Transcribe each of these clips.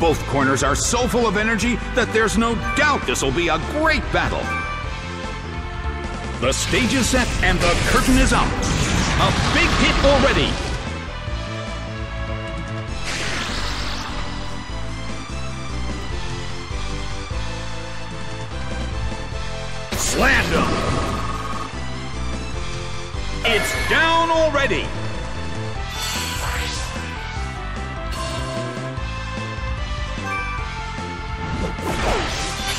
Both corners are so full of energy that there's no doubt this will be a great battle. The stage is set and the curtain is up. A big hit already. Slammed him. It's down already.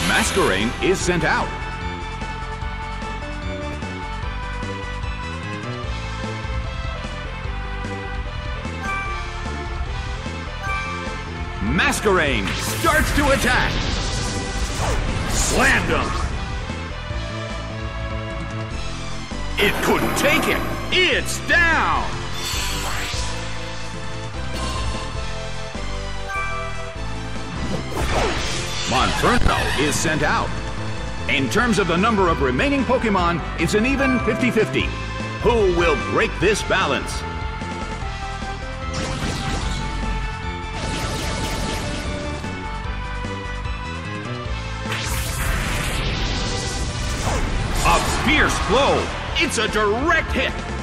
Masquerain is sent out. Masquerain starts to attack. Slammed him. It couldn't take it. It's down. Is sent out. In terms of the number of remaining Pokemon, it's an even 50-50. Who will break this balance? A fierce blow. It's a direct hit.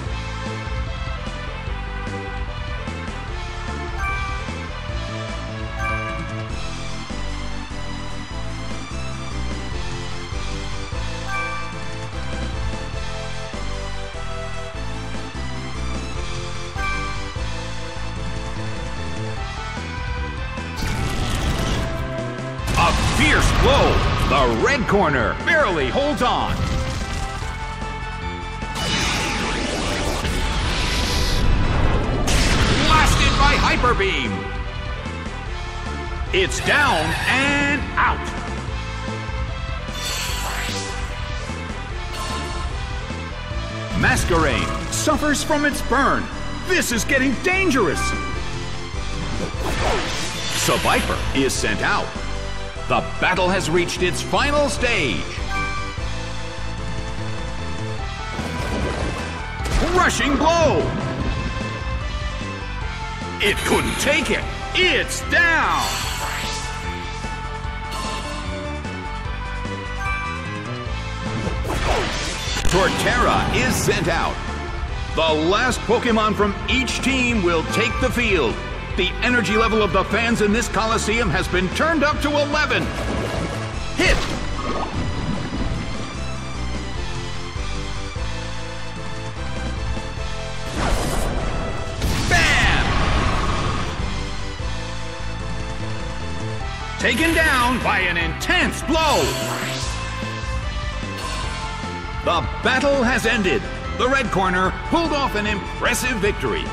Fierce blow. The red corner barely holds on. Blasted by Hyper Beam. It's down and out. Masquerain suffers from its burn. This is getting dangerous. Seviper is sent out. The battle has reached its final stage. Rushing blow. It couldn't take it. It's down. Torterra is sent out. The last Pokemon from each team will take the field. The energy level of the fans in this Coliseum has been turned up to 11. Hit! Bam! Taken down by an intense blow. The battle has ended. The red corner pulled off an impressive victory.